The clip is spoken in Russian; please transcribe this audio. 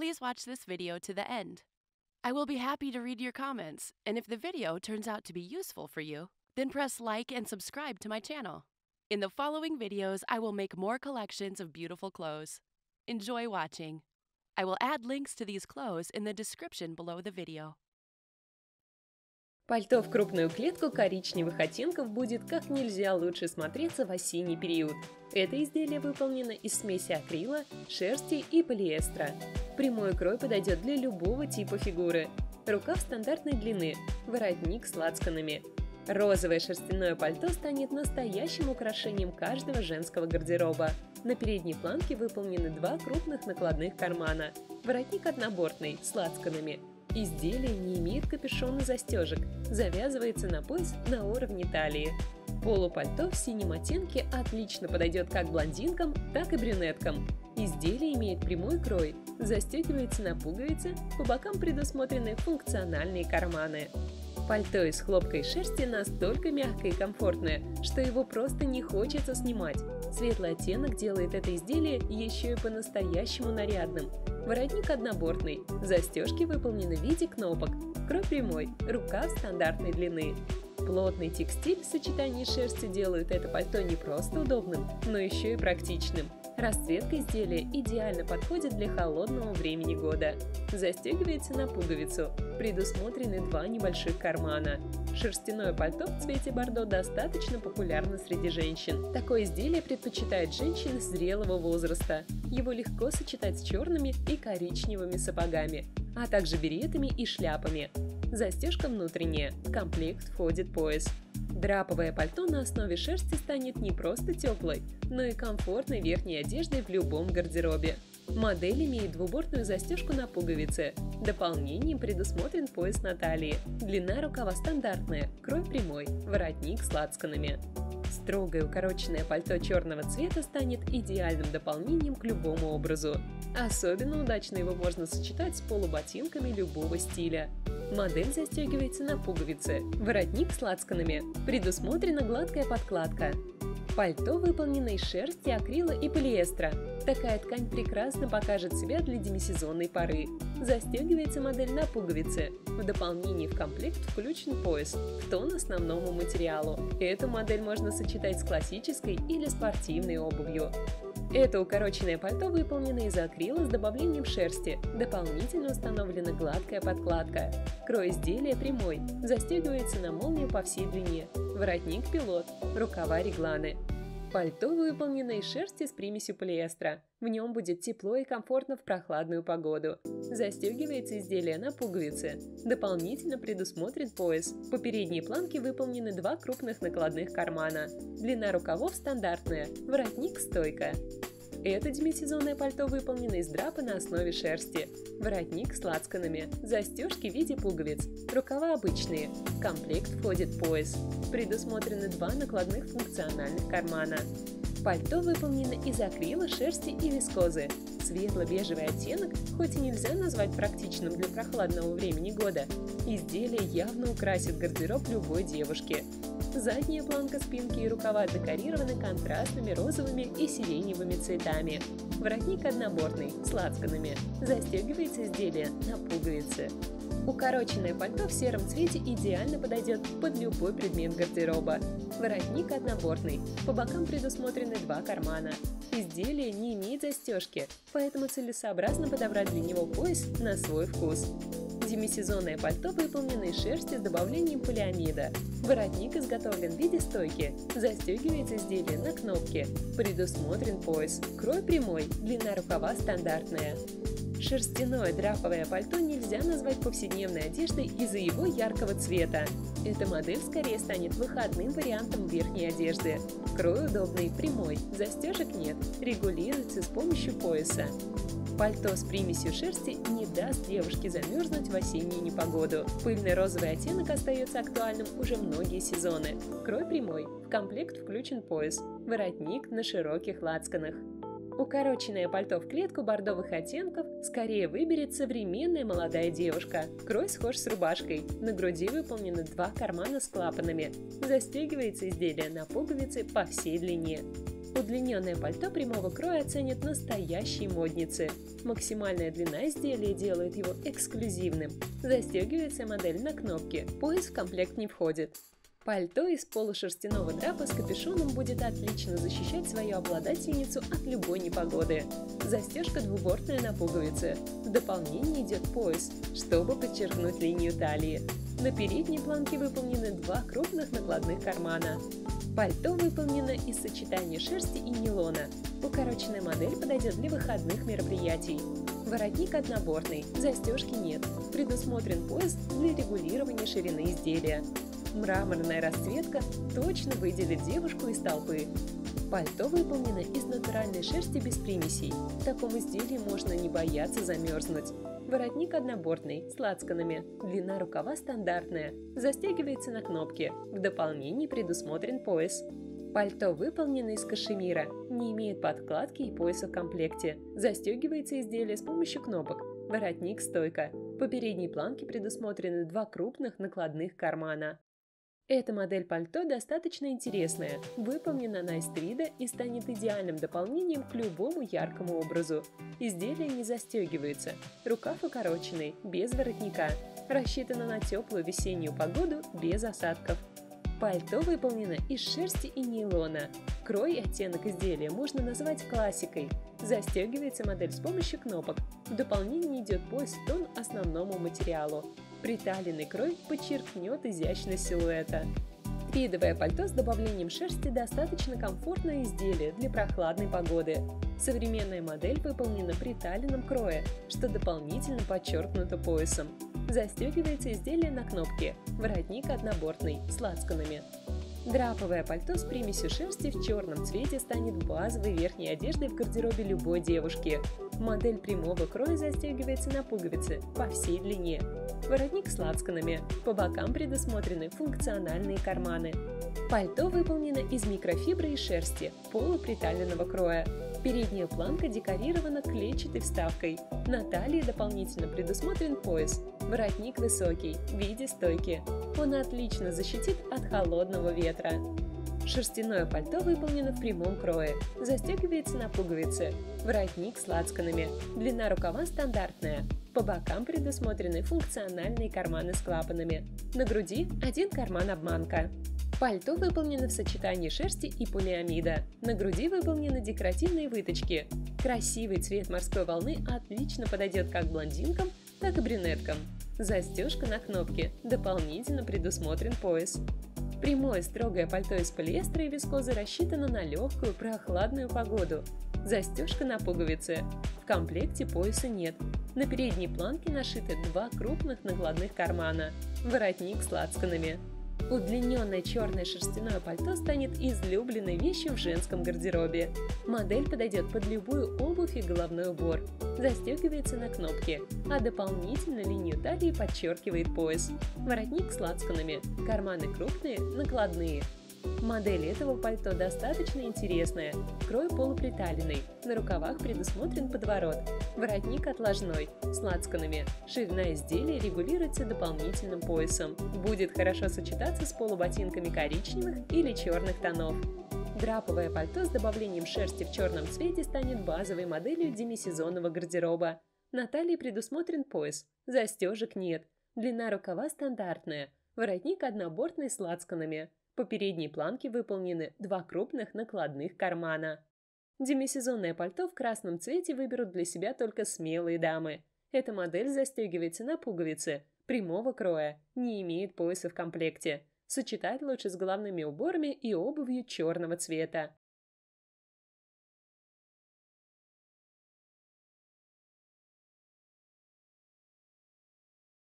please watch this video to the end. I will be happy to read your comments, and if the video turns out to be useful for you, then press like and subscribe to my channel. In the following videos, I will make more collections of beautiful clothes. Enjoy watching. I will add links to these clothes in the description below the video. Пальто в крупную клетку коричневых оттенков будет как нельзя лучше смотреться в осенний период. Это изделие выполнено из смеси акрила, шерсти и полиэстера. Прямой крой подойдет для любого типа фигуры. Рукав стандартной длины, воротник с лацканами. Розовое шерстяное пальто станет настоящим украшением каждого женского гардероба. На передней планке выполнены два крупных накладных кармана. Воротник однобортный, с лацканами, Изделие не имеет капюшона застежек, завязывается на пояс на уровне талии. Полупальто в синем оттенке отлично подойдет как блондинкам, так и брюнеткам. Изделие имеет прямой крой, застегивается на пуговицы, по бокам предусмотрены функциональные карманы. Пальто из хлопка и шерсти настолько мягкое и комфортное, что его просто не хочется снимать. Светлый оттенок делает это изделие еще и по-настоящему нарядным. Воротник однобортный, застежки выполнены в виде кнопок, крой прямой, рукав стандартной длины. Плотный текстиль в сочетании шерсти делают это пальто не просто удобным, но еще и практичным. Расцветка изделия идеально подходит для холодного времени года. Застегивается на пуговицу. Предусмотрены два небольших кармана. Шерстяное пальто в цвете бордо достаточно популярно среди женщин. Такое изделие предпочитают женщины зрелого возраста. Его легко сочетать с черными и коричневыми сапогами, а также беретами и шляпами. Застежка внутренняя. В комплект входит пояс. Драповое пальто на основе шерсти станет не просто теплой, но и комфортной верхней одеждой в любом гардеробе. Модель имеет двубортную застежку на пуговице. Дополнением предусмотрен пояс на талии. Длина рукава стандартная, крой прямой, воротник с лацканами. Строгое укороченное пальто черного цвета станет идеальным дополнением к любому образу. Особенно удачно его можно сочетать с полуботинками любого стиля. Модель застегивается на пуговицы, воротник с лацканами, предусмотрена гладкая подкладка. Пальто выполнено из шерсти, акрила и полиэстера. Такая ткань прекрасно покажет себя для демисезонной поры. Застегивается модель на пуговицы. В дополнение в комплект включен пояс, в тон основному материалу. Эту модель можно сочетать с классической или спортивной обувью. Это укороченное пальто выполнено из акрила с добавлением шерсти. Дополнительно установлена гладкая подкладка. Крой изделия прямой, застегивается на молнию по всей длине. Воротник пилот, рукава регланы. Пальто выполнено из шерсти с примесью полиэстера. В нем будет тепло и комфортно в прохладную погоду. Застегивается изделие на пуговицы. Дополнительно предусмотрен пояс. По передней планке выполнены два крупных накладных кармана. Длина рукавов стандартная, воротник стойка. Это демисезонное пальто выполнено из драпа на основе шерсти. Воротник с лацканами, застежки в виде пуговиц, рукава обычные. В комплект входит пояс. Предусмотрены два накладных функциональных кармана. Пальто выполнено из акрила, шерсти и вискозы. Светло-бежевый оттенок, хоть и нельзя назвать практичным для прохладного времени года, изделие явно украсит гардероб любой девушки. Задняя планка спинки и рукава декорированы контрастными розовыми и сиреневыми цветами. Воротник однобортный, с лацканами. Застегивается изделие на пуговицы. Укороченное пальто в сером цвете идеально подойдет под любой предмет гардероба. Воротник однобортный, по бокам предусмотрены два кармана. Изделие не имеет застежки, поэтому целесообразно подобрать для него пояс на свой вкус. Демисезонное пальто выполнено из шерсти с добавлением полиамида. Воротник изготовлен в виде стойки. Застегивается изделие на кнопке. Предусмотрен пояс. Крой прямой, длина рукава стандартная. Шерстяное драповое пальто нельзя назвать повседневной одеждой из-за его яркого цвета. Эта модель скорее станет выходным вариантом верхней одежды. Крой удобный, прямой, застежек нет, регулируется с помощью пояса. Пальто с примесью шерсти не даст девушке замерзнуть в осеннюю непогоду. Пыльный розовый оттенок остается актуальным уже многие сезоны. Крой прямой, в комплект включен пояс, воротник на широких лацканах. Укороченное пальто в клетку бордовых оттенков скорее выберет современная молодая девушка. Крой схож с рубашкой. На груди выполнены два кармана с клапанами. Застегивается изделие на пуговицы по всей длине. Удлиненное пальто прямого кроя оценят настоящие модницы. Максимальная длина изделия делает его эксклюзивным. Застегивается модель на кнопке, пояс в комплект не входит. Пальто из полушерстяного драпа с капюшоном будет отлично защищать свою обладательницу от любой непогоды. Застежка двубортная на пуговице. В дополнение идет пояс, чтобы подчеркнуть линию талии. На передней планке выполнены два крупных накладных кармана. Пальто выполнено из сочетания шерсти и нейлона. Укороченная модель подойдет для выходных мероприятий. Воротник однобортный, застежки нет. Предусмотрен пояс для регулирования ширины изделия. Мраморная расцветка точно выделит девушку из толпы. Пальто выполнено из натуральной шерсти без примесей. В таком изделии можно не бояться замерзнуть. Воротник однобортный, с лацканами. Длина рукава стандартная. Застегивается на кнопке. В дополнении предусмотрен пояс. Пальто выполнено из кашемира, не имеет подкладки и пояса в комплекте. Застегивается изделие с помощью кнопок. Воротник стойка. По передней планке предусмотрены два крупных накладных кармана. Эта модель пальто достаточно интересная, выполнена на из и станет идеальным дополнением к любому яркому образу. Изделие не застегивается, рукав укороченный, без воротника, рассчитано на теплую весеннюю погоду без осадков. Пальто выполнено из шерсти и нейлона. Крой и оттенок изделия можно назвать классикой. Застегивается модель с помощью кнопок. В дополнение идет пояс в тон основному материалу. Приталенный крой подчеркнет изящность силуэта. Твидовое пальто с добавлением шерсти достаточно комфортное изделие для прохладной погоды. Современная модель выполнена приталенном крое, что дополнительно подчеркнуто поясом. Застегивается изделие на кнопке, воротник однобортный, с лацканами. Драповое пальто с примесью шерсти в черном цвете станет базовой верхней одеждой в гардеробе любой девушки. Модель прямого кроя застегивается на пуговицы по всей длине. Воротник с лацканами. По бокам предусмотрены функциональные карманы. Пальто выполнено из микрофибры и шерсти, полуприталенного кроя. Передняя планка декорирована клетчатой вставкой. На талии дополнительно предусмотрен пояс. Воротник высокий, в виде стойки. Он отлично защитит от холодного ветра. Шерстяное пальто выполнено в прямом крое. Застегивается на пуговицы. Воротник с лацканами. Длина рукава стандартная. По бокам предусмотрены функциональные карманы с клапанами. На груди один карман-обманка. Пальто выполнено в сочетании шерсти и полиамида. На груди выполнены декоративные выточки. Красивый цвет морской волны отлично подойдет как блондинкам, так и брюнеткам. Застежка на кнопке. Дополнительно предусмотрен пояс. Прямое строгое пальто из полиэстера и вискозы рассчитано на легкую прохладную погоду. Застежка на пуговице. В комплекте пояса нет. На передней планке нашиты два крупных накладных кармана. Воротник с лацканами. Удлиненное черное шерстяное пальто станет излюбленной вещью в женском гардеробе. Модель подойдет под любую обувь и головной убор. Застегивается на кнопке, а дополнительно линию талии подчеркивает пояс. Воротник с лацканами, карманы крупные, накладные – Модель этого пальто достаточно интересная. Крой полуприталенный, на рукавах предусмотрен подворот, воротник отложной, с лацканами. Ширина изделия регулируется дополнительным поясом. Будет хорошо сочетаться с полуботинками коричневых или черных тонов. Драповое пальто с добавлением шерсти в черном цвете станет базовой моделью демисезонного гардероба. На талии предусмотрен пояс, застежек нет, длина рукава стандартная, воротник однобортный с лацканами. По передней планке выполнены два крупных накладных кармана. Демисезонное пальто в красном цвете выберут для себя только смелые дамы. Эта модель застегивается на пуговицы, прямого кроя, не имеет пояса в комплекте. Сочетать лучше с головными уборами и обувью черного цвета.